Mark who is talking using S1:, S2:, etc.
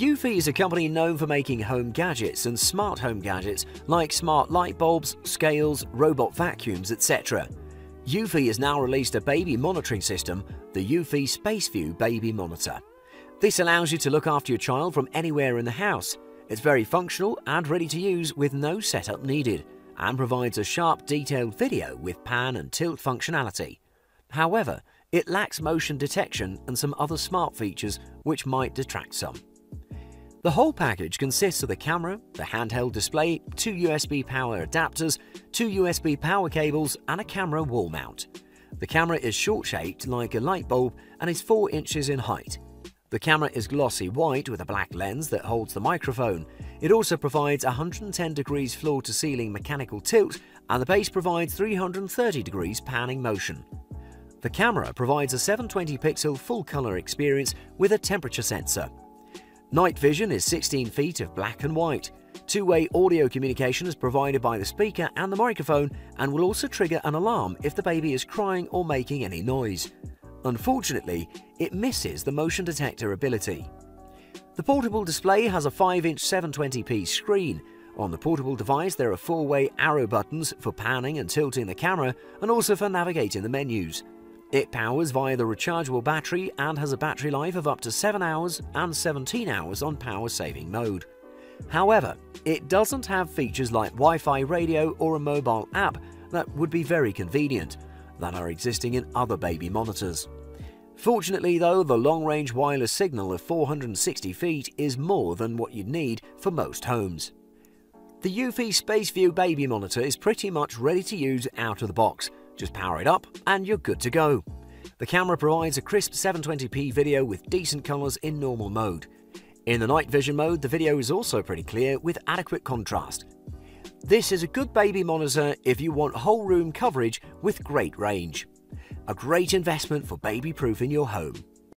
S1: Eufy is a company known for making home gadgets and smart home gadgets like smart light bulbs, scales, robot vacuums, etc. Eufy has now released a baby monitoring system, the Eufy SpaceView Baby Monitor. This allows you to look after your child from anywhere in the house. It's very functional and ready to use with no setup needed, and provides a sharp detailed video with pan and tilt functionality. However, it lacks motion detection and some other smart features which might detract some. The whole package consists of the camera, the handheld display, two USB power adapters, two USB power cables and a camera wall mount. The camera is short-shaped like a light bulb and is 4 inches in height. The camera is glossy white with a black lens that holds the microphone. It also provides 110 degrees floor-to-ceiling mechanical tilt and the base provides 330 degrees panning motion. The camera provides a 720 pixel full color experience with a temperature sensor. Night vision is 16 feet of black and white. Two-way audio communication is provided by the speaker and the microphone and will also trigger an alarm if the baby is crying or making any noise. Unfortunately, it misses the motion detector ability. The portable display has a 5-inch 720p screen. On the portable device there are four-way arrow buttons for panning and tilting the camera and also for navigating the menus. It powers via the rechargeable battery and has a battery life of up to 7 hours and 17 hours on power saving mode. However, it doesn't have features like Wi-Fi radio or a mobile app that would be very convenient, that are existing in other baby monitors. Fortunately though, the long-range wireless signal of 460 feet is more than what you'd need for most homes. The Eufy SpaceView baby monitor is pretty much ready to use out of the box, just power it up and you're good to go. The camera provides a crisp 720p video with decent colours in normal mode. In the night vision mode, the video is also pretty clear with adequate contrast. This is a good baby monitor if you want whole room coverage with great range. A great investment for baby-proofing your home.